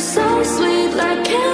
so sweet like candy.